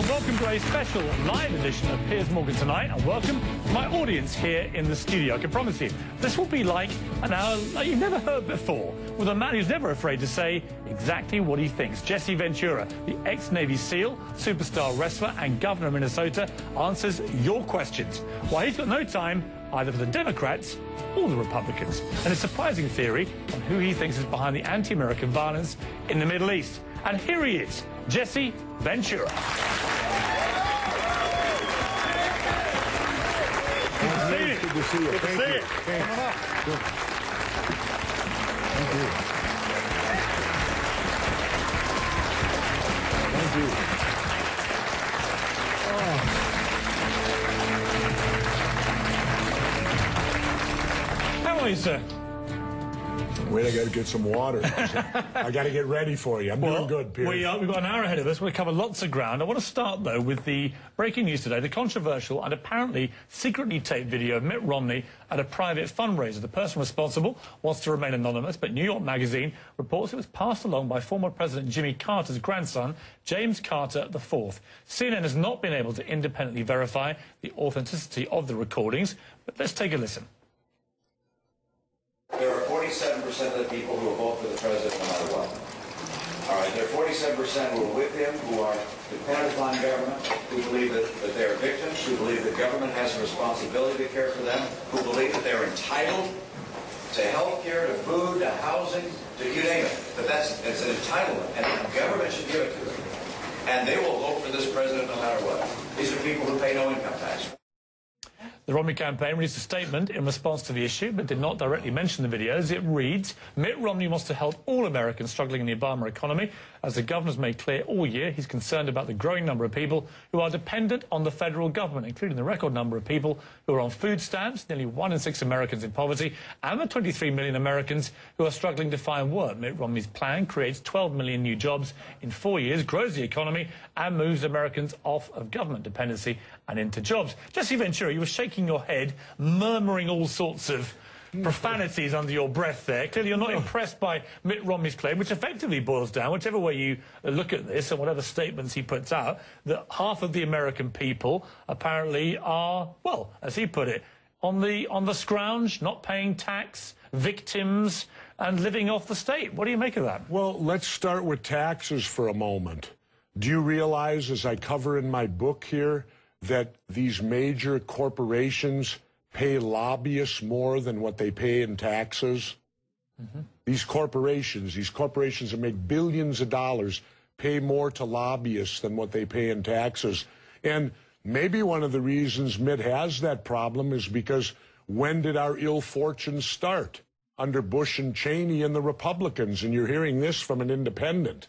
and welcome to a special live edition of Piers Morgan Tonight, and welcome to my audience here in the studio. I can promise you, this will be like an hour like you've never heard before, with a man who's never afraid to say exactly what he thinks. Jesse Ventura, the ex-Navy SEAL, superstar wrestler, and governor of Minnesota, answers your questions. Why, he's got no time either for the Democrats or the Republicans, and a surprising theory on who he thinks is behind the anti-American violence in the Middle East. And here he is, Jesse Ventura. Good to see you. Good to Thank see you. you. Thank you. Thank you. How are you, sir? Wait, I got to get some water. I got to get ready for you. I'm doing good, Piers. We are, we've got an hour ahead of us. We'll cover lots of ground. I want to start, though, with the breaking news today, the controversial and apparently secretly taped video of Mitt Romney at a private fundraiser. The person responsible wants to remain anonymous, but New York Magazine reports it was passed along by former President Jimmy Carter's grandson, James Carter IV. CNN has not been able to independently verify the authenticity of the recordings, but let's take a listen. There are 47% of the people who will vote for the president no matter what. All right, there are 47% who are with him, who are dependent upon government, who believe that, that they are victims, who believe that government has a responsibility to care for them, who believe that they're entitled to health care, to food, to housing, to you name it. But that's it's an entitlement, and government should give it to them. And they will vote for this president no matter what. These are people who pay no income tax. The Romney campaign released a statement in response to the issue, but did not directly mention the videos. It reads, Mitt Romney wants to help all Americans struggling in the Obama economy. As the governor's made clear all year, he's concerned about the growing number of people who are dependent on the federal government, including the record number of people who are on food stamps, nearly one in six Americans in poverty, and the 23 million Americans who are struggling to find work. Mitt Romney's plan creates 12 million new jobs in four years, grows the economy, and moves Americans off of government dependency and into jobs. Jesse Ventura, you were shaking your head, murmuring all sorts of profanities under your breath there. Clearly, you're not impressed by Mitt Romney's claim, which effectively boils down, whichever way you look at this and whatever statements he puts out, that half of the American people apparently are, well, as he put it, on the on the scrounge, not paying tax, victims, and living off the state. What do you make of that? Well, let's start with taxes for a moment. Do you realize, as I cover in my book here, that these major corporations pay lobbyists more than what they pay in taxes? Mm-hmm. These corporations, these corporations that make billions of dollars, pay more to lobbyists than what they pay in taxes. And maybe one of the reasons Mitt has that problem is because when did our ill fortune start? Under Bush and Cheney and the Republicans. And you're hearing this from an independent.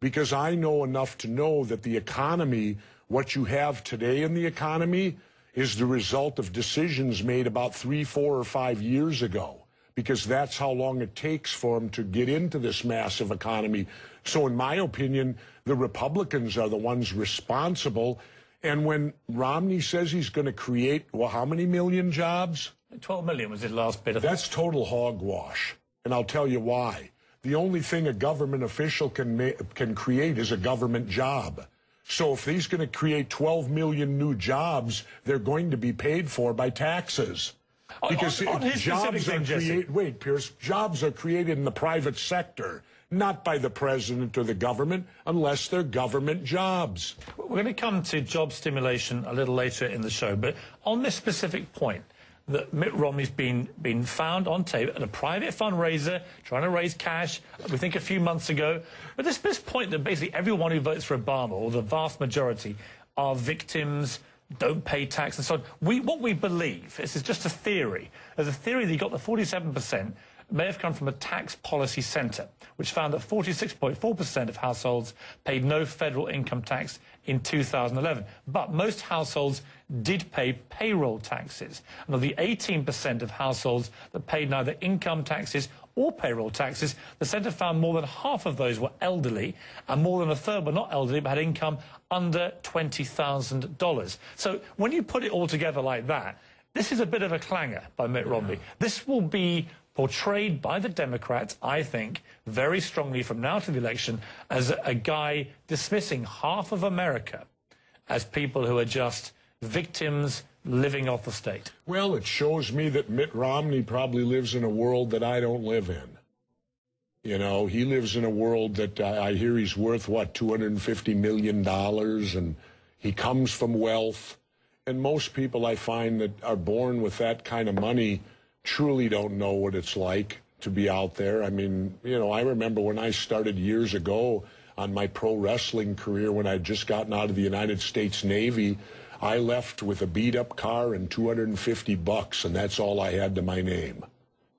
Because I know enough to know that the economy, what you have today in the economy, is the result of decisions made about three, four, or five years ago because that's how long it takes for them to get into this massive economy. So, in my opinion, the Republicans are the ones responsible. And when Romney says he's going to create, well, how many million jobs? 12 million was his last bit of That's total hogwash. And I'll tell you why. The only thing a government official can ma- can create is a government job. So if he's going to create 12 million new jobs, they're going to be paid for by taxes. Because on- on it- his specific jobs are created. Wait, Piers. Jobs are created in the private sector, not by the president or the government, unless they're government jobs. We're going to come to job stimulation a little later in the show, but on this specific point, that Mitt Romney's been been found on tape at a private fundraiser trying to raise cash. We think a few months ago, but this this point that basically everyone who votes for Obama, or the vast majority, are victims. Don't pay tax and so on. We what we believe. This is just a theory. There's a theory that you got the 47 percent may have come from a tax policy centre, which found that 46.4% of households paid no federal income tax in 2011. But most households did pay payroll taxes. And of the 18% of households that paid neither income taxes or payroll taxes, the centre found more than half of those were elderly, and more than a third were not elderly but had income under $20,000. So when you put it all together like that, this is a bit of a clanger by Mitt Romney. This will be portrayed by the Democrats, I think, very strongly from now to the election as a, a guy dismissing half of America as people who are just victims living off the state. Well, it shows me that Mitt Romney probably lives in a world that I don't live in. You know, he lives in a world that uh, I hear he's worth, what, $250 million, and he comes from wealth. And most people I find that are born with that kind of money truly don't know what it's like to be out there. I mean, you know, I remember when I started years ago on my pro wrestling career when I'd just gotten out of the United States Navy. I left with a beat up car and 250 bucks, and that's all I had to my name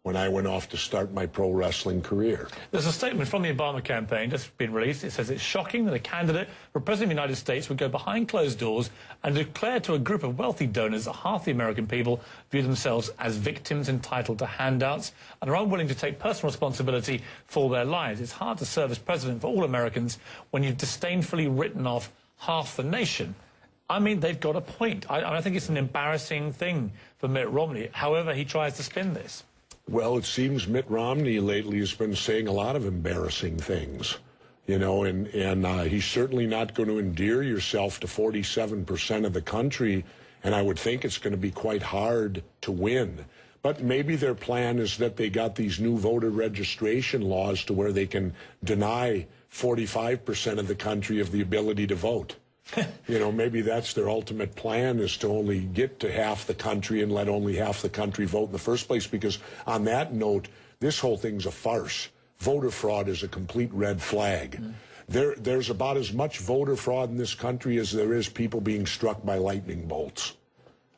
when I went off to start my pro wrestling career. There's a statement from the Obama campaign just been released. It says it's shocking that a candidate for president of the United States would go behind closed doors and declare to a group of wealthy donors that half the American people view themselves as victims entitled to handouts and are unwilling to take personal responsibility for their lives. It's hard to serve as president for all Americans when you've disdainfully written off half the nation. I mean, they've got a point. I, I think it's an embarrassing thing for Mitt Romney, however he tries to spin this. Well, it seems Mitt Romney lately has been saying a lot of embarrassing things, you know, and, and uh, he's certainly not going to endear yourself to 47% of the country. And I would think it's going to be quite hard to win. But maybe their plan is that they got these new voter registration laws to where they can deny 45% of the country of the ability to vote. you know, maybe that's their ultimate plan is to only get to half the country and let only half the country vote in the first place. Because on that note, this whole thing's a farce. Voter fraud is a complete red flag. Mm. There, there's about as much voter fraud in this country as there is people being struck by lightning bolts.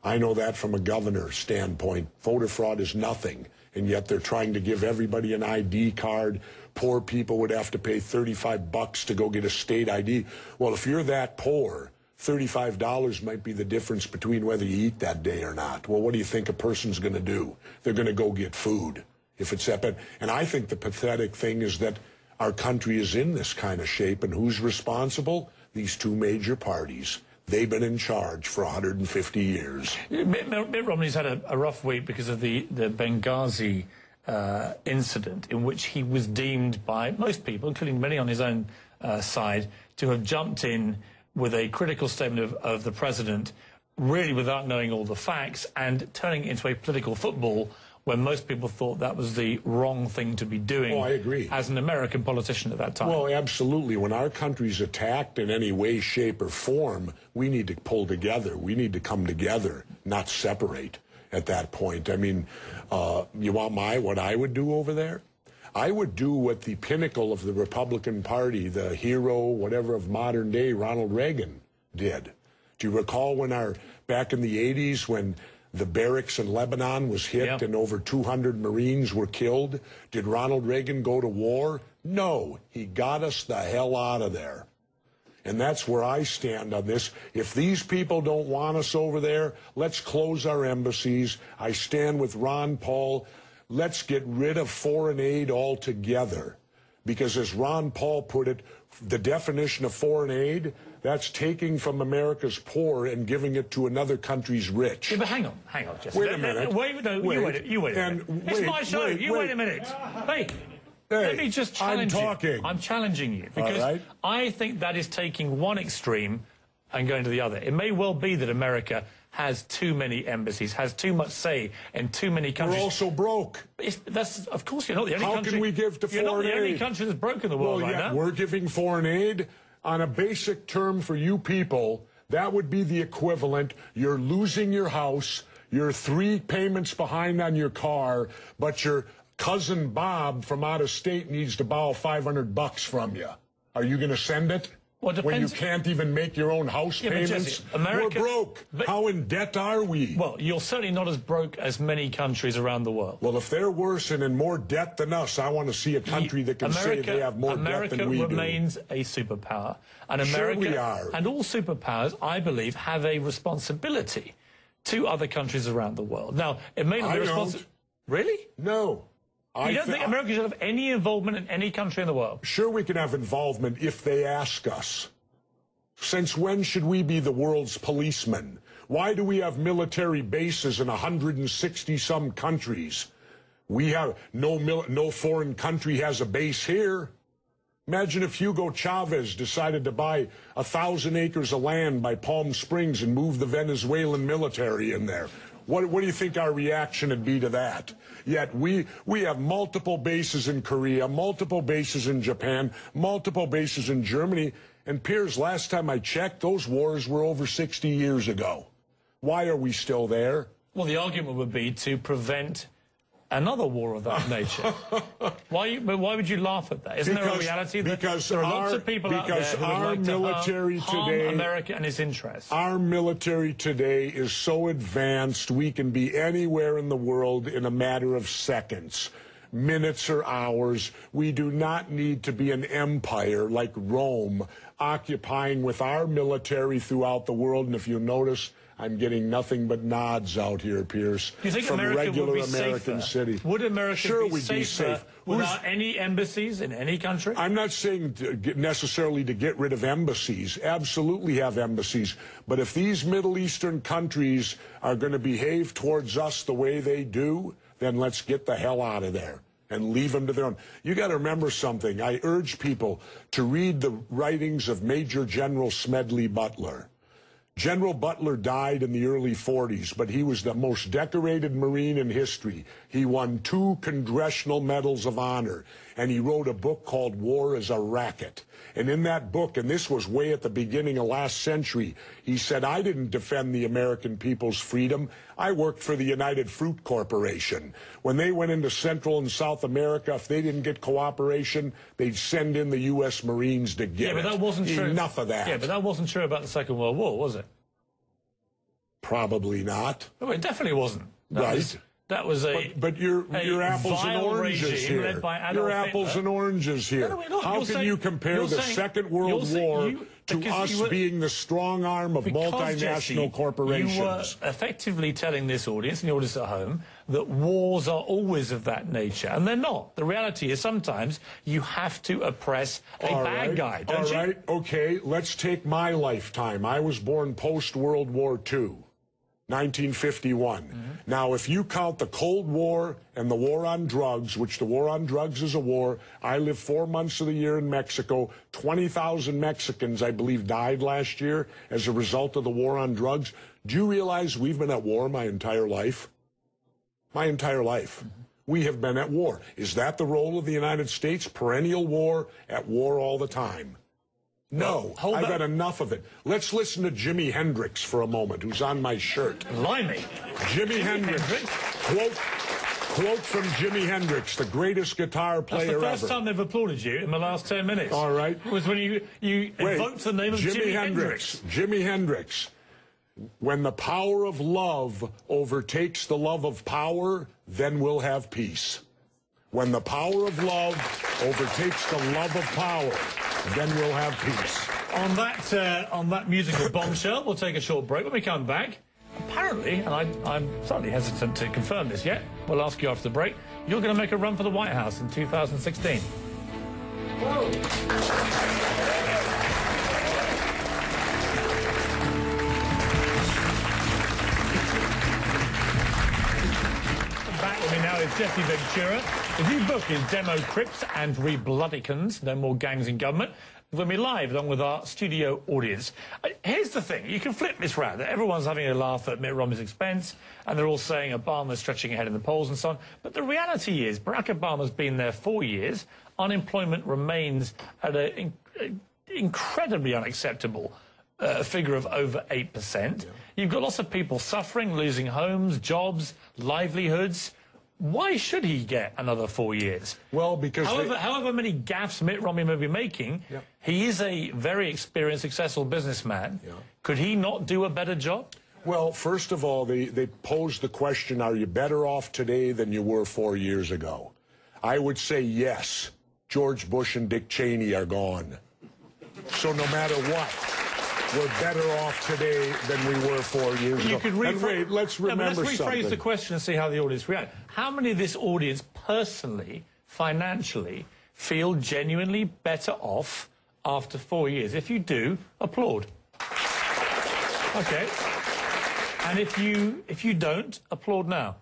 I know that from a governor standpoint. Voter fraud is nothing, and yet they're trying to give everybody an ID card poor people would have to pay 35 bucks to go get a state ID. Well, if you're that poor, $35 might be the difference between whether you eat that day or not. Well, what do you think a person's going to do? They're going to go get food if it's that. And I think the pathetic thing is that our country is in this kind of shape, and who's responsible? These two major parties. They've been in charge for 150 years. Mitt, Romney's had a, a, rough week because of the, the Benghazi uh, incident in which he was deemed by most people, including many on his own uh, side, to have jumped in with a critical statement of, of, the president, really without knowing all the facts, and turning it into a political football when most people thought that was the wrong thing to be doing. Oh, I agree. As an American politician at that time. Well, absolutely. When our country's attacked in any way, shape, or form, we need to pull together. We need to come together, not separate at that point. I mean, uh, you want my what I would do over there? I would do what the pinnacle of the Republican Party, the hero, whatever of modern day, Ronald Reagan did. Do you recall when our back in the 80s when the barracks in Lebanon was hit yeah. and over 200 Marines were killed? Did Ronald Reagan go to war? No, he got us the hell out of there. And that's where I stand on this. If these people don't want us over there, let's close our embassies. I stand with Ron Paul. Let's get rid of foreign aid altogether. Because as Ron Paul put it, the definition of foreign aid, that's taking from America's poor and giving it to another country's rich. Yeah, but hang on, hang on, Jesse. Wait a minute. Wait, no, wait, you wait, you wait a minute. It's wait, my show. Wait, you wait a minute. Hey, Hey, Let me just challenge I'm talking. you. I'm challenging you because right. I think that is taking one extreme and going to the other. It may well be that America has too many embassies, has too much say in too many countries. We're also broke. It's, that's, of course, you're not the only How country. How can we give to foreign aid? You're not the aid? only country that's broke in the world well, right yeah, now. We're giving foreign aid on a basic term for you people. That would be the equivalent. You're losing your house. You're three payments behind on your car, but you're cousin Bob from out of state needs to borrow 500 bucks from you. Are you going to send it? Well, when you can't even make your own house yeah, payments, Jesse, America, we're broke. How in debt are we? Well, you're certainly not as broke as many countries around the world. Well, if they're worse and in more debt than us, I want to see a country that can America, say they have more America debt than we do. America remains a superpower, and sure America we are. and all superpowers, I believe, have a responsibility to other countries around the world. Now, it may not be responsible. Really? No. You I don't think America should have any involvement in any country in the world? Sure, we can have involvement if they ask us. Since when should we be the world's policemen? Why do we have military bases in 160 some countries? We have no no foreign country has a base here. Imagine if Hugo Chavez decided to buy a thousand acres of land by Palm Springs and move the Venezuelan military in there. What, what do you think our reaction would be to that? Yet we, we have multiple bases in Korea, multiple bases in Japan, multiple bases in Germany. And Piers, last time I checked, those wars were over 60 years ago. Why are we still there? Well, the argument would be to prevent another war of that nature. why, why would you laugh at that? Isn't there a reality that because there are our, lots of people out there because who our like uh, military to harm, today, harm America and its interests? Our military today is so advanced, we can be anywhere in the world in a matter of seconds. Minutes or hours. We do not need to be an empire like Rome occupying with our military throughout the world. And if you notice, I'm getting nothing but nods out here, Piers. Do you think from America regular would be American safer? cities. Would America sure be we'd safer be safe. without Who's- any embassies in any country? I'm not saying to get necessarily to get rid of embassies. Absolutely have embassies. But if these Middle Eastern countries are going to behave towards us the way they do, then let's get the hell out of there and leave them to their own. You got to remember something. I urge people to read the writings of Major General Smedley Butler. General Butler died in the early 40s, but he was the most decorated Marine in history. He won two Congressional Medals of Honor, and he wrote a book called War is a Racket. And in that book, and this was way at the beginning of last century, he said, I didn't defend the American people's freedom. I worked for the United Fruit Corporation. When they went into Central and South America, if they didn't get cooperation, they'd send in the U.S. Marines to get it." yeah, but that wasn't true. Enough of that. Yeah, but that wasn't true about the Second World War, was it? Probably not. No, it definitely wasn't. That Right. Was, that was a. But, but you're, a you're apples and oranges regime here. by You're apples and oranges here. No, no, we're. How can saying- you compare the saying- Second World War you- to us were- being the strong arm of Because, multinational Jesse, corporations? You were effectively telling this audience and the audience at home that wars are always of that nature, and they're not. The reality is sometimes you have to oppress a All bad right, guy, don't All you? right, okay, let's take my lifetime. I was born post World War II. 1951. Mm-hmm. Now, if you count the Cold War and the war on drugs, which the war on drugs is a war, I lived four months of the year in Mexico. 20,000 Mexicans, I believe, died last year as a result of the war on drugs. Do you realize we've been at war my entire life? My entire life. Mm-hmm. We have been at war. Is that the role of the United States? Perennial war, at war all the time. No, hold I've that- had enough of it. Let's listen to Jimi Hendrix for a moment, who's on my shirt. Blimey. Jimi Hendrix. Hendrix? Quote, quote from Jimi Hendrix, the greatest guitar That's player the first ever. time they've applauded you in the last 10 minutes. All right. Was when you, you Wait, invoked the name of Jimi, Hendrix. Jimi Hendrix. When the power of love overtakes the love of power, then we'll have peace. When the power of love overtakes the love of power, then we'll have peace. On that, uh, on that musical bombshell, we'll take a short break. When we come back, apparently, and I, I'm slightly hesitant to confirm this yet, we'll ask you after the break, you're going to make a run for the White House in 2016. Back with me now is Jesse Ventura. The new book is Demo Crips and Rebloodicans, No More Gangs in Government. We'll be live along with our studio audience. Uh, Here's the thing, you can flip this round. Everyone's having a laugh at Mitt Romney's expense, and they're all saying Obama's stretching ahead in the polls and so on. But the reality is Barack Obama's been there four years. Unemployment remains at an incredibly unacceptable uh, figure of over 8%. You've got lots of people suffering, losing homes, jobs, livelihoods. Why should he get another four years? Well, because they- However, however many gaffes Mitt Romney may be making, Yeah. he is a very experienced, successful businessman. Yeah. Could he not do a better job? Well, first of all, they, they posed the question, are you better off today than you were four years ago? I would say yes. George Bush and Dick Cheney are gone. So no matter what, we're better off today than we were four years You ago. could rephrase, wait, let's No, but let's rephrase something. the question and see how the audience react. How many of this audience personally, financially, feel genuinely better off after four years? If you do, applaud. Okay. And if you if you don't, applaud now.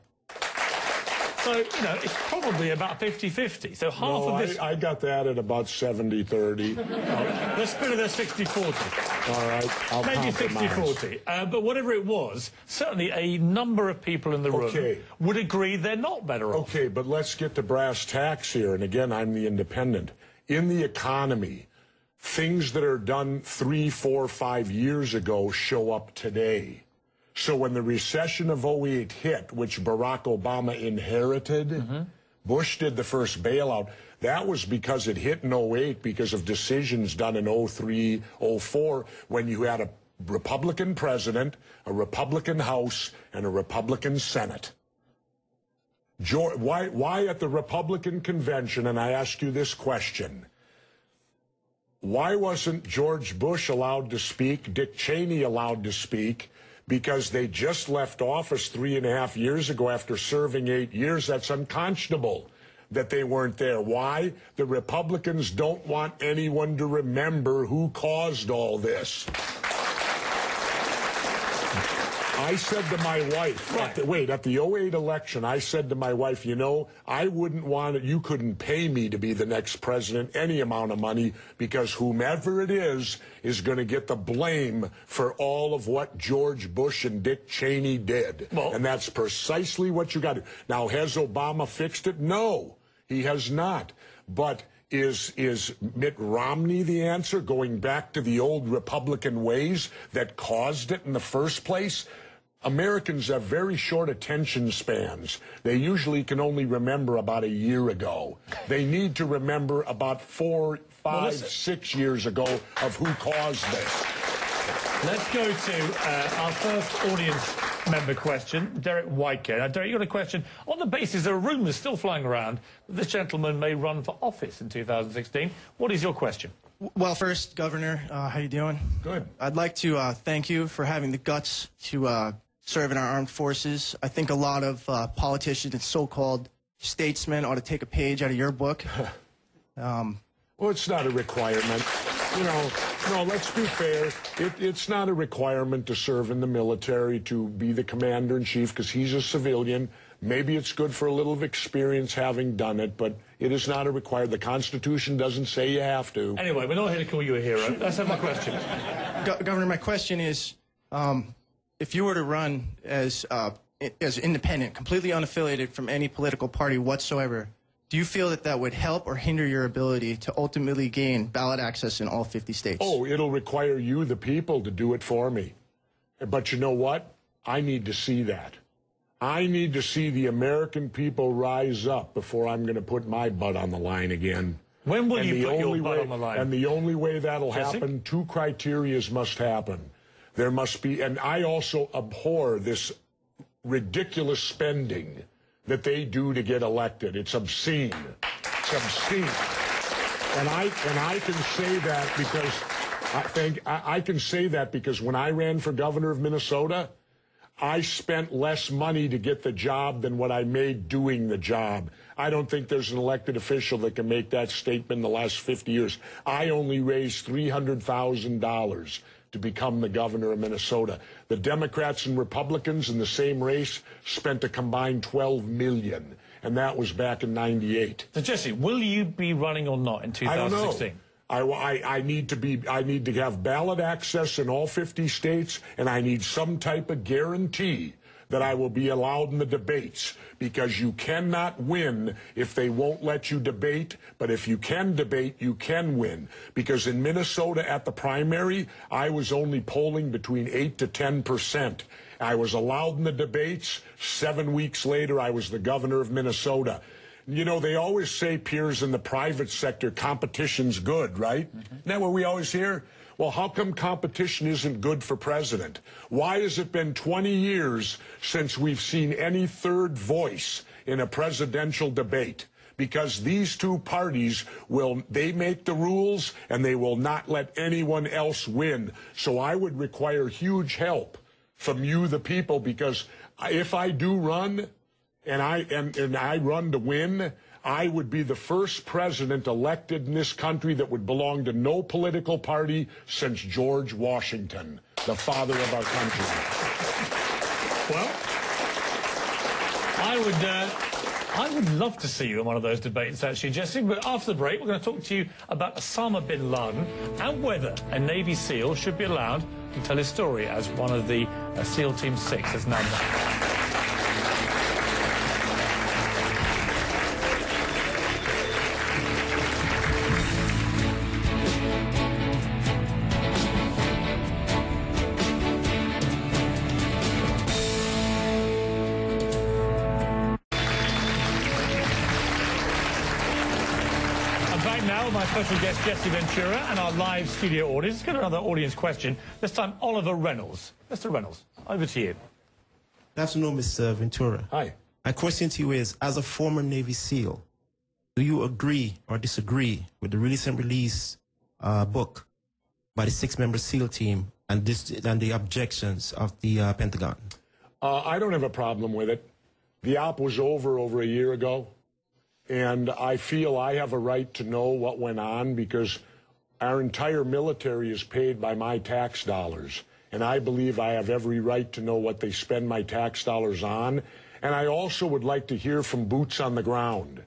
So, you know, it's probably about 50-50. So half No, of this... I, I got that at about 70 30. Let's split it at 60-40. All right. I'll Maybe compromise. 60-40. Uh, but whatever it was, certainly a number of people in the room Okay. would agree they're not better off. Okay, but let's get to brass tacks here. And again, I'm the independent. In the economy, things that are done three, four, five years ago show up today. So when the recession of 08 hit, which Barack Obama inherited, Bush did the first bailout. That was because it hit in 08 because of decisions done in 03, 04, when you had a Republican president, a Republican House, and a Republican Senate. George, why, why at the Republican convention, and I ask you this question, why wasn't George Bush allowed to speak, Dick Cheney allowed to speak? Because they just left office three and a half years ago after serving eight years. That's unconscionable that they weren't there. Why? The Republicans don't want anyone to remember who caused all this. I said to my wife, at the, wait, at the 08 election, I said to my wife, you know, I wouldn't want it, you couldn't pay me to be the next president any amount of money because whomever it is is going to get the blame for all of what George Bush and Dick Cheney did. Well- and that's precisely what you got to do. Now, has Obama fixed it? No, he has not. But is is Mitt Romney the answer, going back to the old Republican ways that caused it in the first place? Americans have very short attention spans. They usually can only remember about a year ago. They need to remember about four, five, listen. six years ago of who caused this. Let's go to uh, our first audience member question, Derek Whitecare. Now, Derek, you got a question. On the basis there are rumours still flying around that this gentleman may run for office in 2016. What is your question? Well, first, Governor, uh, how you doing? Good. I'd like to uh, thank you for having the guts to uh, serve in our armed forces. I think a lot of uh, politicians and so-called statesmen ought to take a page out of your book. Well, it's not a requirement. You know, no, let's be fair. It, it's not a requirement to serve in the military, to be the commander in chief, because he's a civilian. Maybe it's good for a little of experience having done it, but it is not a requirement. The Constitution doesn't say you have to. Anyway, we're not here to call you a hero. Let's have my question. Go- Governor, my question is, um, if you were to run as uh, as independent, completely unaffiliated from any political party whatsoever, do you feel that that would help or hinder your ability to ultimately gain ballot access in all 50 states? Oh, it'll require you, the people, to do it for me. But you know what? I need to see that. I need to see the American people rise up before I'm going to put my butt on the line again. When will And you the put your only butt way- on the line? And the only way that'll Jesse? happen, two criterias must happen. There must be, and I also abhor this ridiculous spending that they do to get elected. It's obscene. It's obscene. And I and I can say that because I think I, I can say that because when I ran for governor of Minnesota, I spent less money to get the job than what I made doing the job. I don't think there's an elected official that can make that statement in the last 50 years. I only raised $300,000 to become the governor of Minnesota. The Democrats and Republicans in the same race spent a combined 12 million, and that was back in 98. So, Jesse, will you be running or not in I don't know. 2016? I, I, I need to be I need to have ballot access in all 50 states, and I need some type of guarantee that I will be allowed in the debates because you cannot win if they won't let you debate. But if you can debate, you can win. Because in Minnesota at the primary, I was only polling between 8 to 10 percent. I was allowed in the debates. Seven weeks later, I was the governor of Minnesota. You know, they always say, Piers, in the private sector, competition's good, right? Mm-hmm. Isn't that what we always hear? Well, how come competition isn't good for president? Why has it been 20 years since we've seen any third voice in a presidential debate? Because these two parties will, they make the rules and they will not let anyone else win. So I would require huge help from you, the people, because if I do run, and I and, and I run to win, I would be the first president elected in this country that would belong to no political party since George Washington, the father of our country. Well, I would, uh, I would love to see you in one of those debates, actually, Jesse. But after the break, we're going to talk to you about Osama bin Laden and whether a Navy SEAL should be allowed to tell his story as one of the uh, SEAL Team 6 has now guest, Jesse Ventura, and our live studio audience. Let's get another audience question. This time, Oliver Reynolds. Mr. Reynolds, over to you. Good afternoon, Mr. Ventura. Hi. My question to you is, as a former Navy SEAL, do you agree or disagree with the recent release uh, book by the six-member SEAL team and, this, and the objections of the uh, Pentagon? Uh, I don't have a problem with it. The op was over over a year ago, and I feel I have a right to know what went on because our entire military is paid by my tax dollars, and I believe I have every right to know what they spend my tax dollars on. And I also would like to hear from boots on the ground.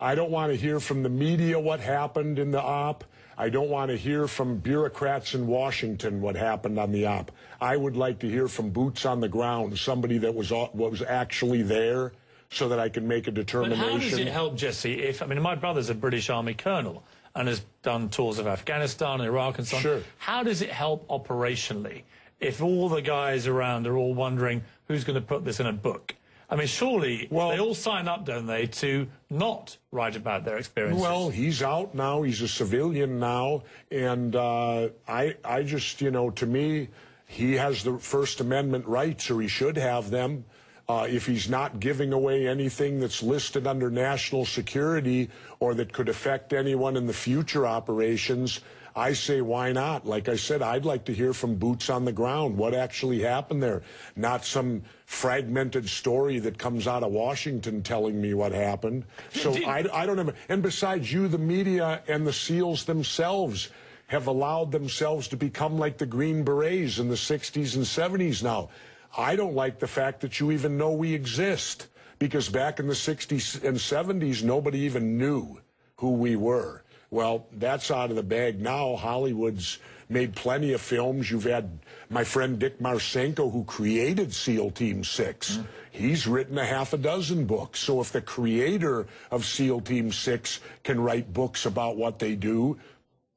I don't want to hear from the media what happened in the op. I don't want to hear from bureaucrats in Washington what happened on the op. I would like to hear from boots on the ground, somebody that was uh, was actually there, so that I can make a determination. But how does it help, Jesse, if, I mean, my brother's a British Army colonel and has done tours of Afghanistan and Iraq and so on. Sure. How does it help operationally if all the guys around are all wondering who's going to put this in a book? I mean, surely Well- they all sign up, don't they, to not write about their experiences? Well, he's out now. He's a civilian now, and uh, I, I just, you know, to me, he has the First Amendment rights, or he should have them. Uh, if he's not giving away anything that's listed under national security or that could affect anyone in the future operations, I say why not? Like I said, I'd like to hear from boots on the ground what actually happened there, not some fragmented story that comes out of Washington telling me what happened. So I, I don't have. And besides, you, the media, and the SEALs themselves have allowed themselves to become like the Green Berets in the 60s and 70s now. I don't like the fact that you even know we exist because back in the 60s and 70s, nobody even knew who we were. Well, that's out of the bag now. Hollywood's made plenty of films. You've had my friend Dick Marcinko, who created SEAL Team 6. Mm. He's written a half a dozen books. So if the creator of SEAL Team 6 can write books about what they do,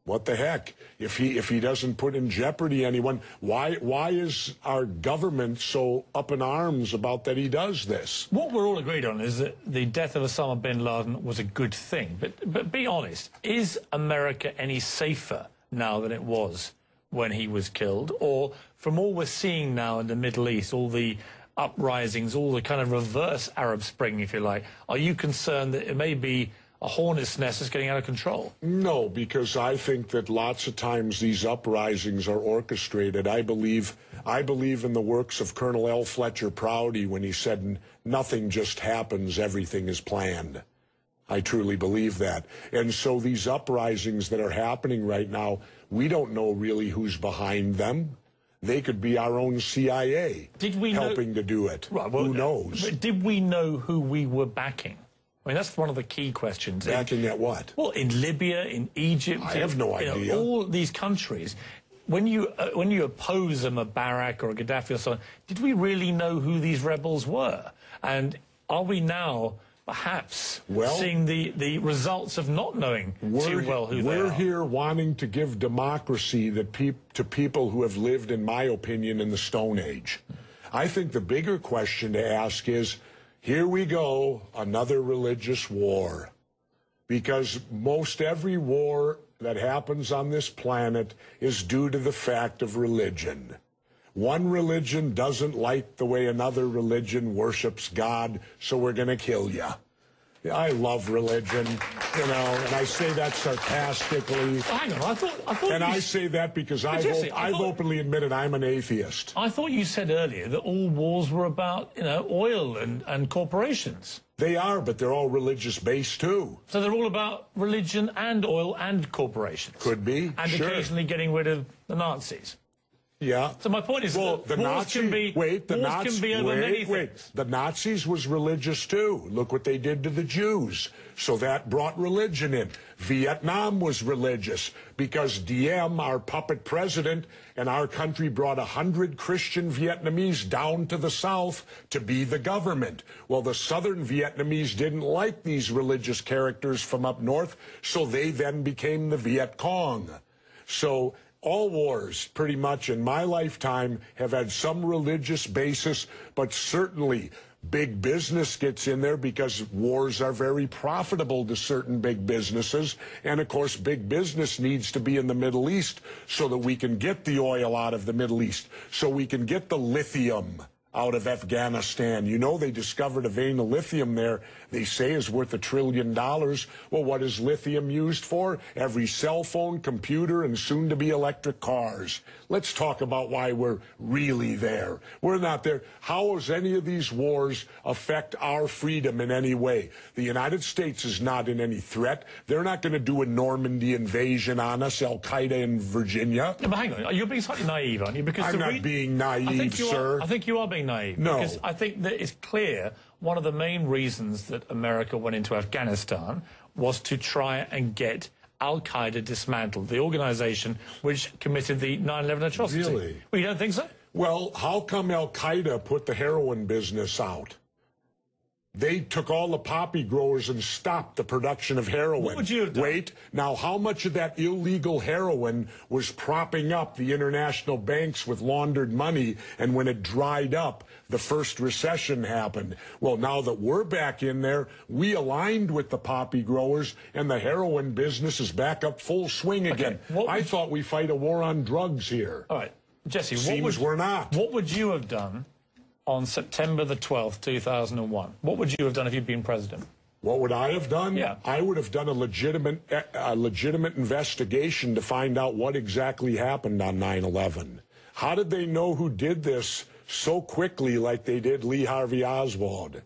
what the heck? If he if he doesn't put in jeopardy anyone, why why is our government so up in arms about that he does this? What we're all agreed on is that the death of Osama bin Laden was a good thing. But, but be honest, is America any safer now than it was when he was killed? Or from all we're seeing now in the Middle East, all the uprisings, all the kind of reverse Arab Spring, if you like, are you concerned that it may be a hornet's nest that's getting out of control? No, because I think that lots of times these uprisings are orchestrated. I believe I believe in the works of Colonel L. Fletcher Prouty when he said nothing just happens, everything is planned. I truly believe that. And so these uprisings that are happening right now, we don't know really who's behind them. They could be our own CIA Did we know- helping to do it. Right, well, Who knows? Did we know who we were backing? I mean, that's one of the key questions. Backing at what? Well, in Libya, in Egypt, I have no you know, idea. all these countries. When you uh, when you oppose a Mubarak or a Gaddafi or so on, did we really know who these rebels were? And are we now perhaps Well- seeing the, the results of not knowing too well who they are. we're here wanting to give democracy that peop- to people who have lived, in my opinion, in the Stone Age. I think the bigger question to ask is here we go, another religious war. Because most every war that happens on this planet is due to the fact of religion. One religion doesn't like the way another religion worships God, so we're going to kill you. I love religion, you know, and I say that sarcastically. Hang on, I thought I thought And I say that because I've, op- I I've thought- openly admitted I'm an atheist. I thought you said earlier that all wars were about you know oil and, and corporations. They are, but they're all religious based too. So they're all about religion and oil and corporations. Could be, And sure. occasionally getting rid of the Nazis. Yeah. So my point is well, the wars Nazi, can be wait, the can be over wait, many wait. The Nazis was religious too. Look what they did to the Jews. So that brought religion in. Vietnam was religious because Diem, our puppet president, and our country brought a hundred Christian Vietnamese down to the south to be the government. Well, the southern Vietnamese didn't like these religious characters from up north, so they then became the Viet Cong. So all wars, pretty much in my lifetime, have had some religious basis, but certainly big business gets in there because wars are very profitable to certain big businesses. And of course, big business needs to be in the Middle East so that we can get the oil out of the Middle East, so we can get the lithium out of Afghanistan. You know, they discovered a vein of lithium there they say is worth a trillion dollars. Well, what is lithium used for? Every cell phone, computer, and soon to be electric cars. Let's talk about why we're really there. We're not there. How does any of these wars affect our freedom in any way? The United States is not in any threat. They're not going to do a Normandy invasion on us, Al Qaeda in Virginia. Yeah, but hang on, you're being slightly naive, aren't you? Because I'm not being naive, you sir. Are, I think you are being naive. No. Because I think that it's clear one of the main reasons that America went into Afghanistan was to try and get Al Qaeda dismantled, the organization which committed the 9 11 atrocity. Really? Well, you don't think so? Well, how come Al Qaeda put the heroin business out? They took all the poppy growers and stopped the production of heroin. What would you have done? Wait, now how much of that illegal heroin was propping up the international banks with laundered money? And when it dried up, the first recession happened. Well, now that we're back in there, we aligned with the poppy growers and the heroin business is back up full swing again. what I thought we fight a war on drugs here. All right, Jesse, what Seems would, we're not. What would you have done on September the 12th, 2001? What would you have done if you'd been president? What would I have done? Yeah. I would have done a legitimate, eh, a legitimate investigation to find out what exactly happened on 9/11. How did they know who did this so quickly, like they did Lee Harvey Oswald?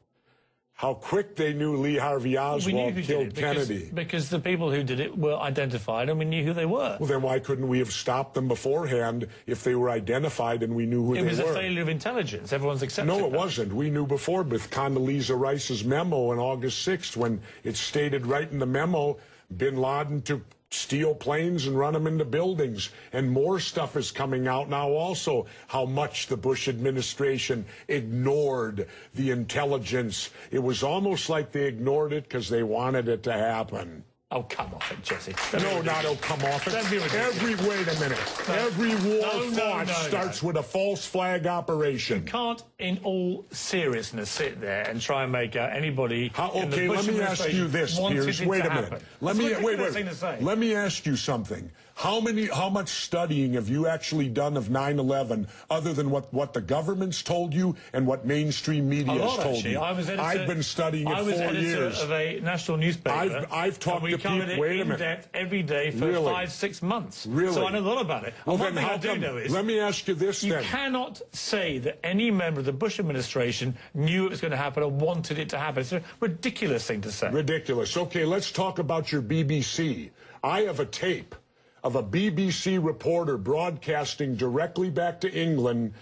How quick they knew Lee Harvey Oswald killed because, Kennedy. because the people who did it were identified and we knew who they were. Well, then why couldn't we have stopped them beforehand if they were identified and we knew who It they were? It was a failure of intelligence. Everyone's accepted No, it that. wasn't. We knew before with Condoleezza Rice's memo on August 6th when it stated right in the memo bin Laden to steal planes and run them into buildings. And more stuff is coming out now also, how much the Bush administration ignored the intelligence. It was almost like they ignored it because they wanted it to happen. Oh, come off it, Jesse. No, not oh, come off it. That'd be ridiculous. Every, wait a minute. Every war No, no, fought no, starts with a false flag operation. can't, in all seriousness, sit there and try and make out anybody. How, okay, let me ask you this, Piers. Wait a minute. Let It's me wait, wait. thing to say. Let me ask you something. How many, how much studying have you actually done of 9/11, other than what what the government's told you and what mainstream media has told actually. you? I was editor, I've been studying it I was editor years. of a national newspaper. I've- I've talked to covered people- it wait a in minute. depth every day for Really? five, six months. Really? So I know a lot about it. Well, one thing how I do come? know is let me ask you this you then. cannot say that any member of the Bush administration knew it was going to happen or wanted it to happen. It's a ridiculous thing to say. Ridiculous. Okay, let's talk about your BBC. I have a tape of a BBC reporter broadcasting directly back to England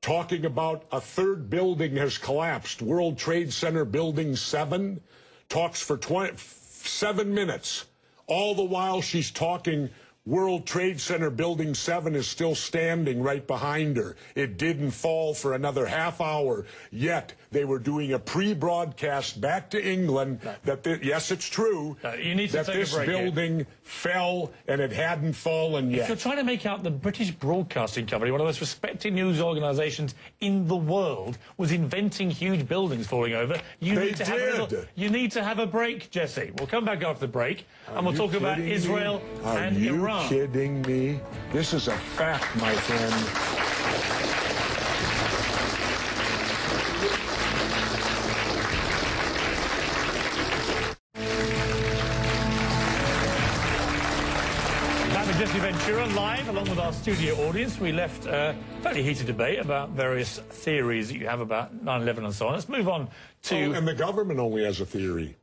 talking about a third building has collapsed. World Trade Center Building 7 talks for 20, seven minutes. All the while she's talking, World Trade Center Building 7 is still standing right behind her. It didn't fall for another half hour. Yet they were doing a pre-broadcast back to England that, the, yes, it's true, No, you need to that this break here. building fell and it hadn't fallen yet. If you're trying to make out the British Broadcasting Company, one of the most respected news organisations in the world, was inventing huge buildings falling over, you They need to have a little, did. you need to have a break, Jesse. We'll come back after the break, and we'll Are talk about me? Israel Are and you kidding me? This is a fact, my friend. With Jesse Ventura live, along with our studio audience. We left uh, a fairly heated debate about various theories that you have about 9/11 and so on. Let's move on to Oh, and the government only has a theory.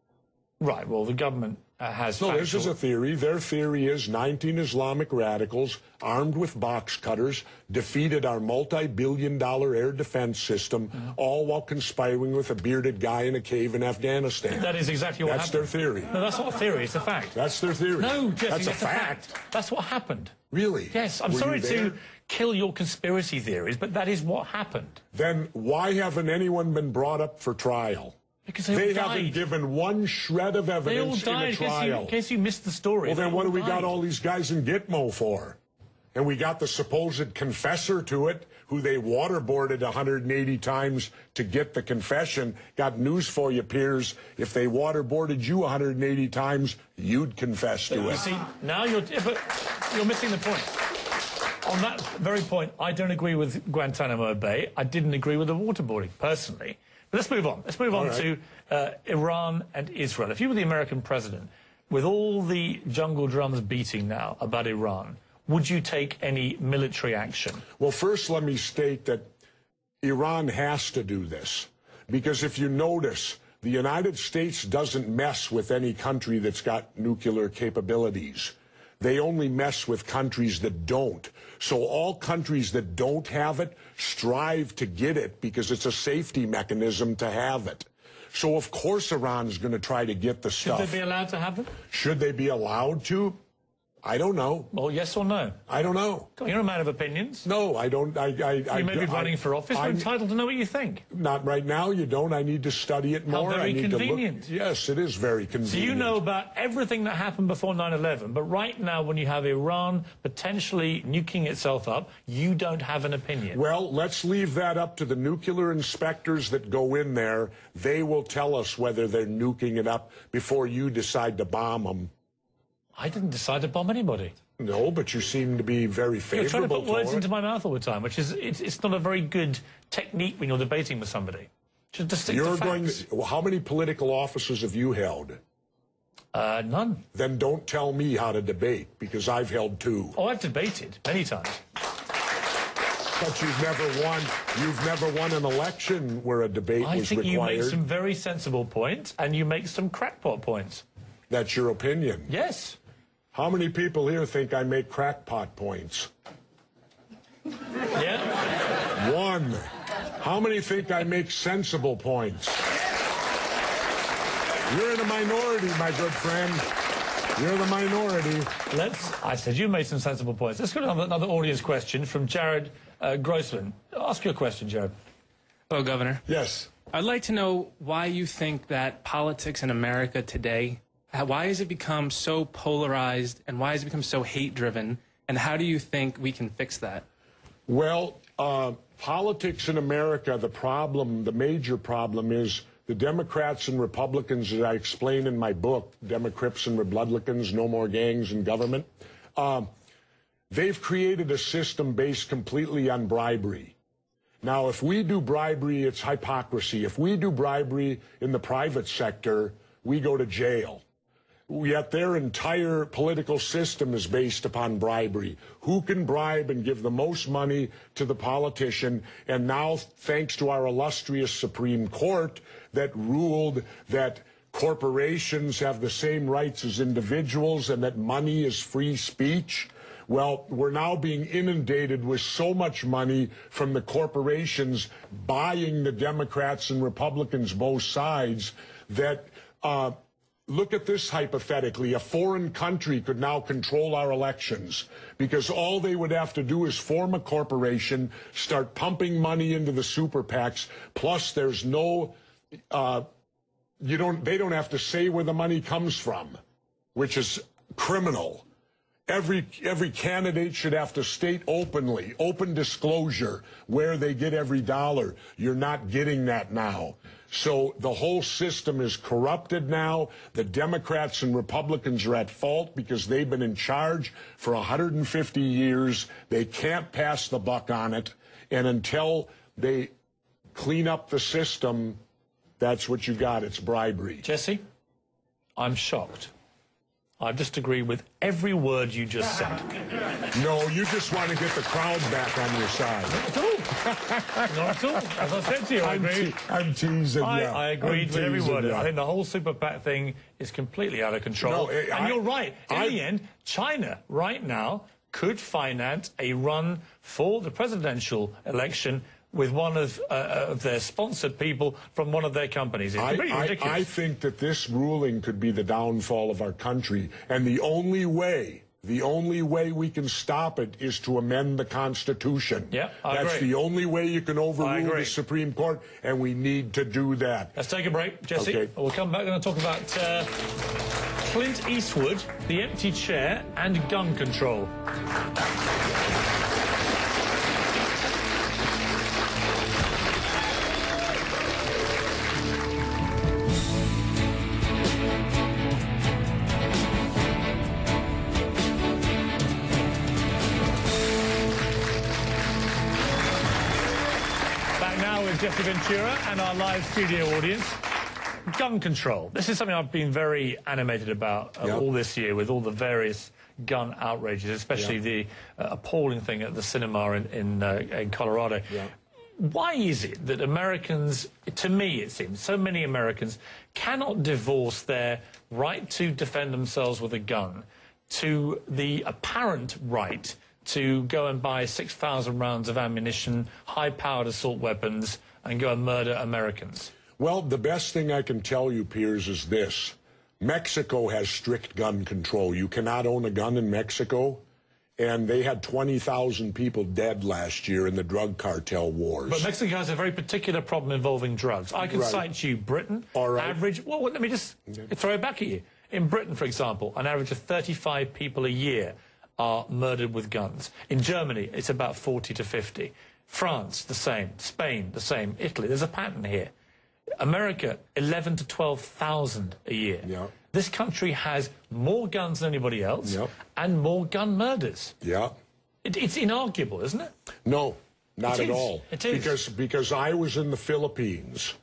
right. Well, the government uh, has No, this is a theory. Their theory is 19 Islamic radicals armed with box cutters defeated our multi-billion dollar air defense system, Mm-hmm. all while conspiring with a bearded guy in a cave in Afghanistan. That is exactly what That's their happened. theory. No, that's not a theory. It's a fact. That's their theory. no, Jesse, that's a it's fact. That's what happened. Really? Yes, I'm Were sorry to kill your conspiracy theories, but that is what happened. Then why haven't anyone been brought up for trial? Because they all haven't died. given one shred of They evidence in died a in case, you, in case you missed the story. Well, then what do we got all these guys in Gitmo for? And we got the supposed confessor to it, who they waterboarded 180 times to get the confession. Got news for you, Piers. If they waterboarded you 180 times, you'd confess to You it. see, now you're, you're missing the point. On that very point, I don't agree with Guantanamo Bay. I didn't agree with the waterboarding, personally. Let's move on. Let's move on right. to uh, Iran and Israel. If you were the American president, with all the jungle drums beating now about Iran, would you take any military action? Well, first, let me state that Iran has to do this. Because if you notice, the United States doesn't mess with any country that's got nuclear capabilities. They only mess with countries that don't. So all countries that don't have it strive to get it because it's a safety mechanism to have it. So of course Iran is going to try to get the Should stuff. Should they be allowed to have them? Should they be allowed to? I don't know. Well, yes or no? I don't know. You're a man of opinions. No, I don't. I, I, I, You may be I- running for office. I'm- entitled to know what you think. Not right now. You don't. I need to study it more. very I need convenient. to look. Yes, it is very So convenient. you know about everything that happened before 9-11, but right now when you have Iran potentially nuking itself up, you don't have an opinion. Well, let's leave that up to the nuclear inspectors that go in there. They will tell us whether they're nuking it up before you decide to bomb them. I didn't decide to bomb anybody. No, but you seem to be very favourable. You're trying to favorable put words to into my mouth all the time, which is it's, it's not a very good technique when you're debating with somebody. Just, just stick You're to going. facts. To, well, how many political offices have you held? Uh, none. Then don't tell me how to debate because I've held two. Oh, I've debated many times. But you've never won. You've never won an election where a debate I was required. I think you make some very sensible points, and you make some crackpot points. That's your opinion. Yes. How many people here think I make crackpot points? Yeah. One. How many think I make sensible points? You're in a minority, my good friend. You're the minority. Let's. I said you made some sensible points. Let's go to another, another audience question from Jared uh, Grossman. Ask your question, Jared. Hello, Governor. Yes. I'd like to know why you think that politics in America today, why has it become so polarized and why has it become so hate driven? And how do you think we can fix that? Well, uh, politics in America, the problem, the major problem is the Democrats and Republicans, as I explain in my book, DemoCRIPS and ReBLOODlicans, No More Gangs in Government, um, they've created a system based completely on bribery. Now, if we do bribery, it's hypocrisy. If we do bribery in the private sector, we go to jail. Yet their entire political system is based upon bribery. Who can bribe and give the most money to the politician? And now, thanks to our illustrious Supreme Court that ruled that corporations have the same rights as individuals and that money is free speech, well, we're now being inundated with so much money from the corporations buying the Democrats and Republicans, both sides, that uh, look at this hypothetically. A foreign country could now control our elections because all they would have to do is form a corporation, start pumping money into the super PACs, plus there's no, uh, you don't, they don't have to say where the money comes from, which is criminal. Every every candidate should have to state openly, open disclosure, where they get every dollar. You're not getting that now. So the whole system is corrupted now. The Democrats and Republicans are at fault because they've been in charge for 150 years. They can't pass the buck on it. And until they clean up the system, that's what you got. It's bribery. Jesse, I'm shocked. I disagree with every word you just said. No, you just want to get the crowd back on your side. Not at all. Not at all. As I said to you, I I'm, agree. I'm teasing I, you. I agreed I'm with every word. I think the whole super PAC thing is completely out of control. No, eh, and I- you're right. In I- the end, China right now could finance a run for the presidential election with one of, uh, of their sponsored people from one of their companies. It's I, I, ridiculous. I think that this ruling could be the downfall of our country. And the only way, the only way we can stop it is to amend the Constitution. Yeah, I That's agree. the only way you can overrule the Supreme Court, and we need to do that. Let's take a break, Jesse. Okay. We'll come back. Going talk about uh, Clint Eastwood, the empty chair, and gun control. Ventura and our live studio audience. Gun control. This is something I've been very animated about uh, Yeah. all this year with all the various gun outrages, especially Yeah. the uh, appalling thing at the cinema in, in, uh, in Colorado. Yeah. Why is it that Americans, to me it seems, so many Americans cannot divorce their right to defend themselves with a gun to the apparent right to go and buy 6,000 rounds of ammunition, high-powered assault weapons, and go and murder Americans? Well, the best thing I can tell you, Piers, is this. Mexico has strict gun control. You cannot own a gun in Mexico. And they had 20,000 people dead last year in the drug cartel wars. But Mexico has a very particular problem involving drugs. I can Right. cite you Britain. All right. Average. Well, let me just throw it back at you. In Britain, for example, an average of 35 people a year are murdered with guns. In Germany, it's about 40 to 50. France, the same. Spain, the same. Italy, there's a pattern here. America, 11 to 12,000 a year. Yeah. This country has more guns than anybody else Yep. and more gun murders. yeah. It, it's inarguable, isn't it? No, not It at is. all. It is. Because because I was in the Philippines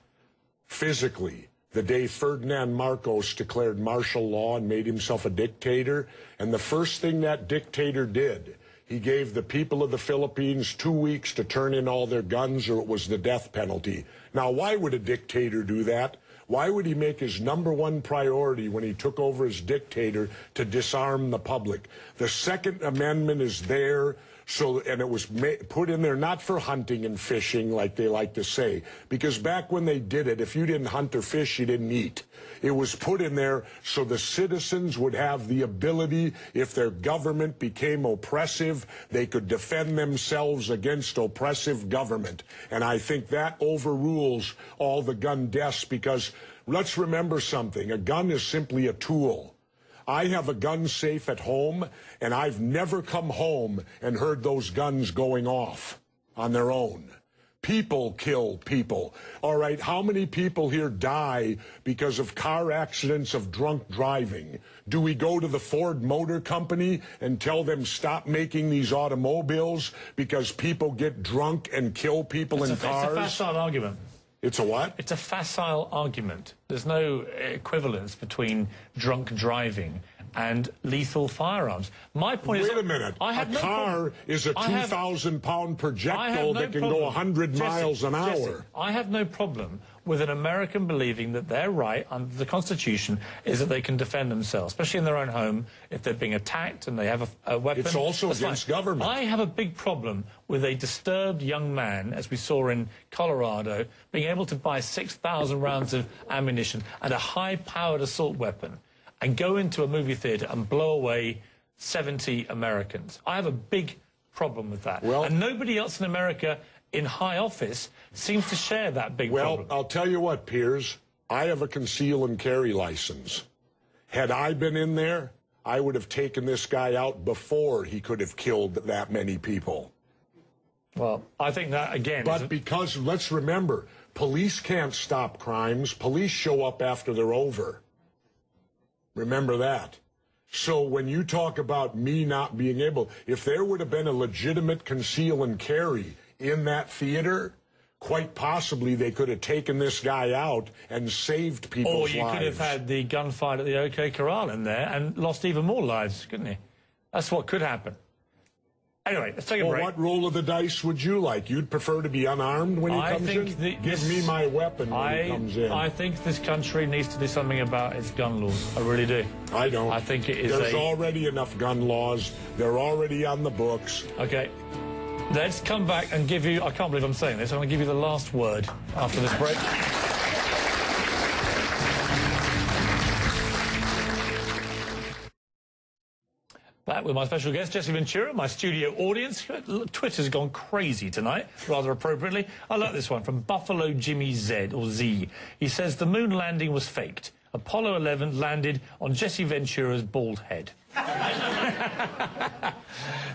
physically the day Ferdinand Marcos declared martial law and made himself a dictator. And the first thing that dictator did, he gave the people of the Philippines two weeks to turn in all their guns or it was the death penalty. Now, why would a dictator do that? Why would he make his number one priority when he took over as dictator to disarm the public? The Second Amendment is there so, and it was ma- put in there not for hunting and fishing like they like to say, because back when they did it, if you didn't hunt or fish, you didn't eat. It was put in there so the citizens would have the ability, if their government became oppressive, they could defend themselves against oppressive government. And I think that overrules all the gun deaths because let's remember something. A gun is simply a tool. I have a gun safe at home, and I've never come home and heard those guns going off on their own. People kill people. All right, how many people here die because of car accidents of drunk driving? Do we go to the Ford Motor Company and tell them stop making these automobiles because people get drunk and kill people It's in a, it's a cars? facile argument. It's a what? It's a facile argument. There's no equivalence between drunk driving and lethal firearms. My point is, Wait a minute. I have a no car problem- is a 2,000 pound projectile no that can problem. go 100 Jesse, miles an hour. Jesse, I have no problem with an American believing that their right under the Constitution is that they can defend themselves, especially in their own home if they're being attacked and they have a, a weapon. It's also That's against fine. government. I have a big problem with a disturbed young man, as we saw in Colorado, being able to buy 6,000 rounds of ammunition and a high-powered assault weapon and go into a movie theater and blow away 70 Americans. I have a big problem with that. Well- and nobody else in America in high office seems to share that big Well, problem. I'll tell you what, Piers. I have a conceal and carry license. Had I been in there, I would have taken this guy out before he could have killed that many people. Well, I think that, again, But because, let's remember, police can't stop crimes. Police show up after they're over. Remember that. So when you talk about me not being able, if there would have been a legitimate conceal and carry in that theater, quite possibly they could have taken this guy out and saved people's Or people's you lives. could have had the gunfight at the OK Corral in there and lost even more lives, couldn't you? That's what could happen. Anyway, let's take a well, break. what roll of the dice would you like? You'd prefer to be unarmed when he I comes think in? the- Give this- me my weapon when I, he comes in. I think this country needs to do something about its gun laws. I really do. I don't. I think it is There's a- already enough gun laws. They're already on the books. Okay. Let's come back and give you. I can't believe I'm saying this. I'm going to give you the last word after this break. Back with my special guest, Jesse Ventura, my studio audience. Twitter's gone crazy tonight, rather appropriately. I like this one from Buffalo Jimmy Z, or Z. He says the moon landing was faked. Apollo 11 landed on Jesse Ventura's bald head.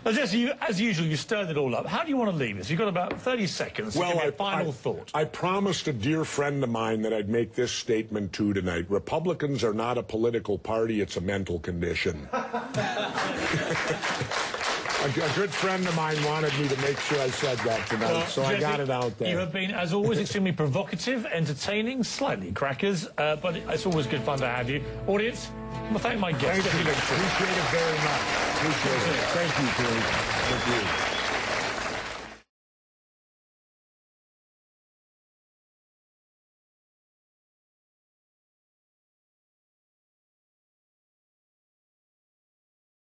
Now, Jesse, you, as usual, you stirred it all up. How do you want to leave this? You've got about 30 seconds to give me a final I, thought. I promised a dear friend of mine that I'd make this statement too tonight. Republicans are not a political party, it's a mental condition. a, a good friend of mine wanted me to make sure I said that tonight, Well, so I got it out there. You have been, as always, extremely provocative, entertaining, slightly crackers, uh, but it's always good fun to have you. Audience, to thank my guest. Thank you. Appreciate it very much. Appreciate it. Thank you. Thank you.